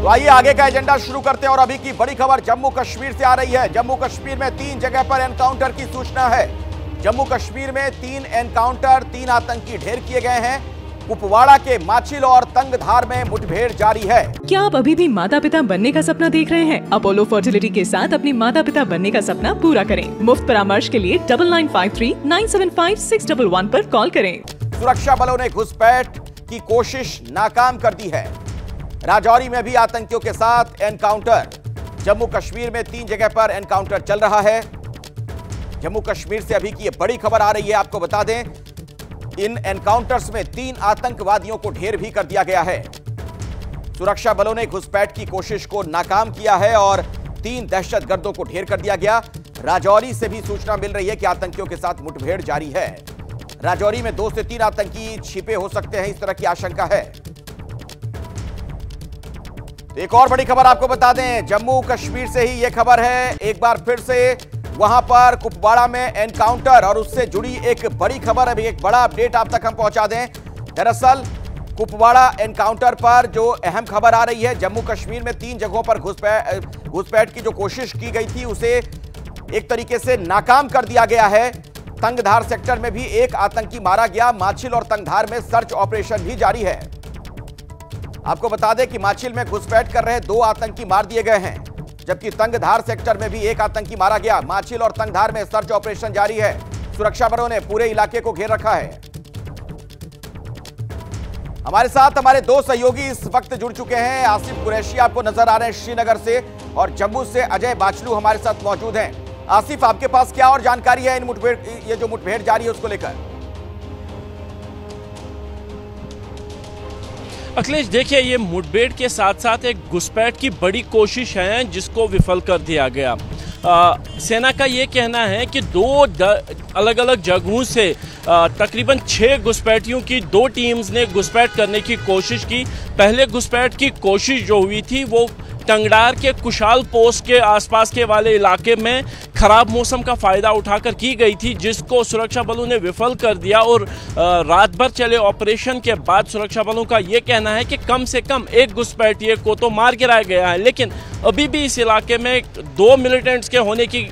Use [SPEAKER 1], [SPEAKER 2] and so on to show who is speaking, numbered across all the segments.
[SPEAKER 1] तो आइए आगे का एजेंडा शुरू करते हैं और अभी की बड़ी खबर जम्मू कश्मीर से आ रही है। जम्मू कश्मीर में तीन जगह पर एनकाउंटर की सूचना है। जम्मू कश्मीर में तीन एनकाउंटर तीन आतंकी ढेर किए गए हैं। कुपवाड़ा के माचिल और तंगधार में मुठभेड़ जारी है।
[SPEAKER 2] क्या आप अभी भी माता पिता बनने का सपना देख रहे हैं? अपोलो फर्टिलिटी के साथ अपने माता पिता बनने का सपना पूरा करें। मुफ़्त परामर्श के लिए double nine five three nine seven five six double one आरोप कॉल करें।
[SPEAKER 1] सुरक्षा बलों ने घुसपैठ की कोशिश नाकाम कर दी है। राजौरी में भी आतंकियों के साथ एनकाउंटर। जम्मू कश्मीर में तीन जगह पर एनकाउंटर चल रहा है। जम्मू कश्मीर से अभी की ये बड़ी खबर आ रही है, आपको बता दें, इन एनकाउंटर्स में तीन आतंकवादियों को ढेर भी कर दिया गया है। सुरक्षा बलों ने घुसपैठ की कोशिश को नाकाम किया है और तीन दहशतगर्दों को ढेर कर दिया गया। राजौरी से भी सूचना मिल रही है कि आतंकियों के साथ मुठभेड़ जारी है। राजौरी में दो से तीन आतंकी छिपे हो सकते हैं, इस तरह की आशंका है। एक और बड़ी खबर आपको बता दें, जम्मू कश्मीर से ही यह खबर है। एक बार फिर से वहाँ पर कुपवाड़ा में एनकाउंटर और उससे जुड़ी एक बड़ी खबर, अभी एक बड़ा अपडेट आप तक हम पहुँचा दें। दरअसल, कुपवाड़ा एनकाउंटर पर जो अहम खबर आ रही है, जम्मू कश्मीर में तीन जगहों पर घुसपैठ घुसपैठ की जो कोशिश की गई थी, उसे एक तरीके से नाकाम कर दिया गया है। तंगधार सेक्टर में भी एक आतंकी मारा गया माछिल और तंगधार में सर्च ऑपरेशन भी जारी है। आपको बता दें कि माछिल में घुसपैठ कर रहे दो आतंकी मार दिए गए हैं, जबकि तंगधार सेक्टर में भी एक आतंकी मारा गया। माछिल और तंगधार में सर्च ऑपरेशन जारी है। सुरक्षा बलों ने पूरे इलाके को घेर रखा है। हमारे साथ हमारे दो सहयोगी इस वक्त जुड़ चुके हैं। आसिफ कुरैशी आपको नज़र आ रहे हैं श्रीनगर से और जम्मू से अजय बाचलू हमारे साथ मौजूद हैं। आसिफ, आपके पास क्या और जानकारी है इन मुठभेड़ ये जो मुठभेड़ जारी है उसको लेकर?
[SPEAKER 3] अखिलेश देखिए ये मुठभेड़ के साथ साथ एक घुसपैठ की बड़ी कोशिश है जिसको विफल कर दिया गया। आ, सेना का ये कहना है कि दो अलग अलग जगहों से तकरीबन छः घुसपैठियों की दो टीम्स ने घुसपैठ करने की कोशिश की। पहले घुसपैठ की कोशिश जो हुई थी वो टंगडार के कुशाल पोस्ट के आसपास के वाले इलाके में खराब मौसम का फ़ायदा उठाकर की गई थी, जिसको सुरक्षा बलों ने विफल कर दिया और रात भर चले ऑपरेशन के बाद सुरक्षा बलों का ये कहना है कि कम से कम एक घुसपैठिए को तो मार गिराया गया है। लेकिन अभी भी इस इलाके में दो मिलिटेंट्स के होने की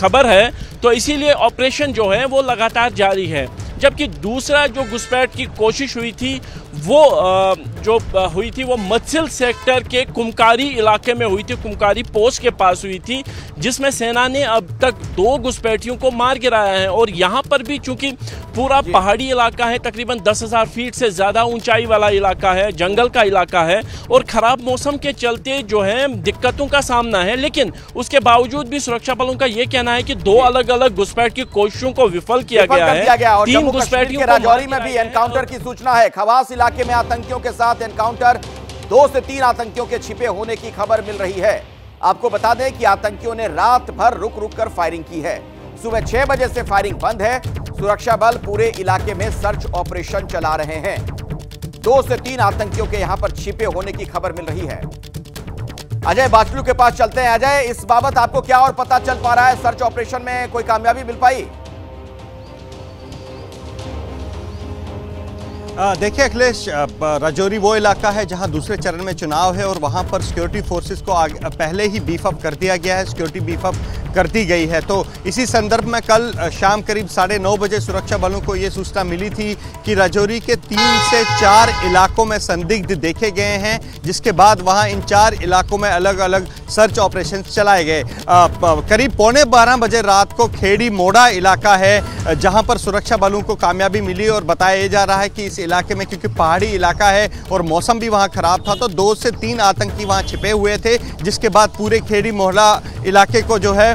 [SPEAKER 3] खबर है तो इसीलिए ऑपरेशन जो है वो लगातार जारी है। जबकि दूसरा जो घुसपैठ की कोशिश हुई थी वो जो हुई थी वो मत्सिल सेक्टर के कुमकारी इलाके में हुई थी कुमकारी पोस्ट के पास हुई थी जिसमें सेना ने अब तक दो घुसपैठियों को मार गिराया है और यहाँ पर भी चूँकि पूरा पहाड़ी इलाका है तकरीबन दस हज़ार फीट से ज़्यादा ऊंचाई वाला इलाका है जंगल का इलाका है और ख़राब मौसम के चलते जो है दिक्कतों का सामना है। लेकिन उसके बावजूद भी सुरक्षा बलों का ये कहना है कि दो अलग अलग घुसपैठ की कोशिशों को विफल किया गया है।
[SPEAKER 1] तीन घुसपैठियों राजौरी में भी एनकाउंटर की सूचना है। खवास इलाके में आतंकियों के साथ एनकाउंटर, दो से तीन आतंकियों के छिपे होने की खबर मिल रही है। आपको बता दें कि आतंकियों ने रात भर रुक रुक कर फायरिंग की है। सुबह छह बजे से फायरिंग बंद है। सुरक्षा बल पूरे इलाके में सर्च ऑपरेशन चला रहे हैं। दो से तीन आतंकियों के यहाँ पर छिपे होने की खबर मिल रही है। अजय बाचलू के पास चलते हैं। अजय, इस बाबत आपको क्या और पता चल पा रहा है? सर्च ऑपरेशन में कोई कामयाबी मिल पाई?
[SPEAKER 4] देखिए अखिलेश राजौरी वो इलाका है जहाँ दूसरे चरण में चुनाव है और वहाँ पर सिक्योरिटी फोर्सेस को पहले ही बीफ अप कर दिया गया है। सिक्योरिटी बीफ अप कर दी गई है। तो इसी संदर्भ में कल शाम करीब साढ़े नौ बजे सुरक्षा बलों को ये सूचना मिली थी कि राजौरी के तीन से चार इलाकों में संदिग्ध देखे गए हैं, जिसके बाद वहाँ इन चार इलाकों में अलग अलग सर्च ऑपरेशन चलाए गए। करीब पौने बारह बजे रात को खेड़ी मोड़ा इलाका है जहाँ पर सुरक्षा बलों को कामयाबी मिली और बताया जा रहा है कि इस इलाके में, क्योंकि पहाड़ी इलाका है और मौसम भी वहाँ खराब था तो दो से तीन आतंकी वहाँ छिपे हुए थे, जिसके बाद पूरे खेड़ी मोहल्ला इलाके को जो है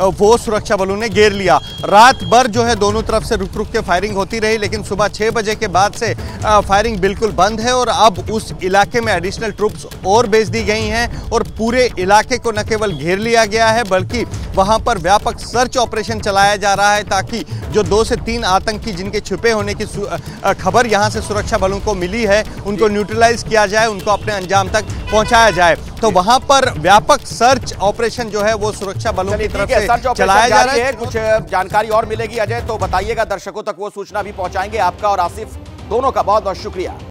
[SPEAKER 4] वो सुरक्षा बलों ने घेर लिया। रात भर जो है दोनों तरफ़ से रुक रुक के फायरिंग होती रही लेकिन सुबह छः बजे के बाद से फायरिंग बिल्कुल बंद है और अब उस इलाके में एडिशनल ट्रुप्स और भेज दी गई हैं और पूरे इलाके को न केवल घेर लिया गया है बल्कि वहाँ पर व्यापक सर्च ऑपरेशन चलाया जा रहा है ताकि जो दो से तीन आतंकी जिनके छुपे होने की खबर यहाँ से सुरक्षा बलों को मिली है उनको न्यूट्रलाइज किया जाए उनको अपने अंजाम तक पहुँचाया जाए। तो वहाँ पर व्यापक सर्च ऑपरेशन जो है वो सुरक्षा बलों की तरफ़ से चलाया जा रहा है।
[SPEAKER 1] कुछ जानकारी और मिलेगी अजय तो बताइएगा दर्शकों तक वो सूचना भी पहुंचाएँगे आपका और आसिफ दोनों का बहुत बहुत शुक्रिया।